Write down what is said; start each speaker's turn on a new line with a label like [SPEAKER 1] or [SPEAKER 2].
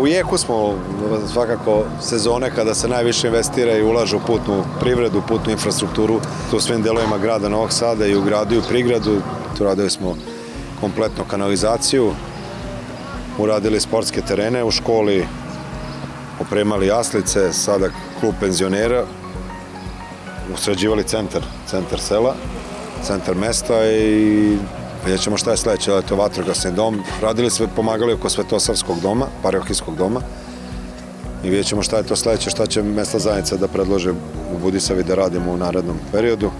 [SPEAKER 1] U jeku smo svakako sezone kada se najviše investira i ulaže u putnu privredu, putnu infrastrukturu u svim delovima grada Novog Sada i u gradu i u prigradu. Tu radili smo kompletno kanalizaciju, uradili sportske terene u školi, opremali jaslice, sada klub penzionera, usređivali centar, centar sela, centar mesta i vidjet ćemo šta je sledeće, da je to vatrogasni dom. Radili sve, pomagali oko Svetosavskog doma, parohijskog doma i vidjet ćemo šta je to sledeće, šta će mesta zajednica da predlože u Budisavi da radimo u narednom periodu.